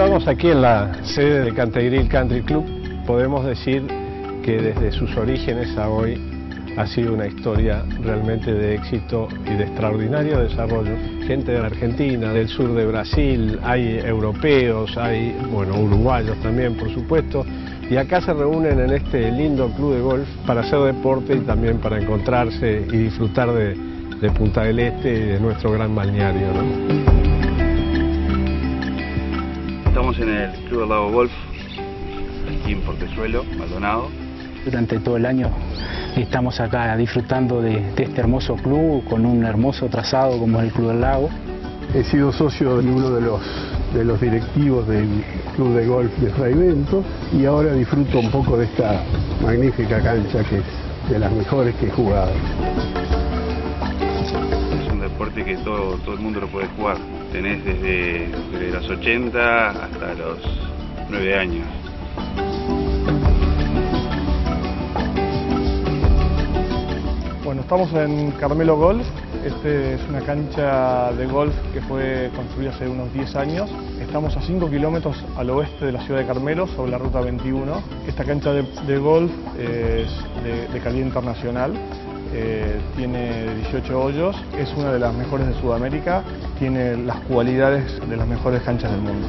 Estamos aquí en la sede de Cantegril Country Club. Podemos decir que desde sus orígenes a hoy ha sido una historia realmente de éxito y de extraordinario desarrollo. Gente de Argentina, del sur de Brasil, hay europeos, hay, bueno, uruguayos también, por supuesto, y acá se reúnen en este lindo club de golf para hacer deporte y también para encontrarse y disfrutar de, Punta del Este y de nuestro gran balneario. Estamos en el Club del Lago Golf, aquí en Portezuelo, Maldonado. Durante todo el año estamos acá disfrutando de, de, este hermoso club con un hermoso trazado como es el Club del Lago. He sido socio de uno de los, de los directivos del Club de Golf de Fraivento y ahora disfruto un poco de esta magnífica cancha que es de las mejores que he jugado. Es un deporte que todo, todo el mundo lo puede jugar. Tenés desde, 80 hasta los 9 años. Bueno, estamos en Carmelo Golf. Este es una cancha de golf que fue construida hace unos 10 años. Estamos a 5 kilómetros al oeste de la ciudad de Carmelo, sobre la ruta 21. Esta cancha de, golf es de, de calidad internacional. Eh, tiene 18 hoyos, es una de las mejores de Sudamérica, tiene las cualidades de las mejores canchas del mundo.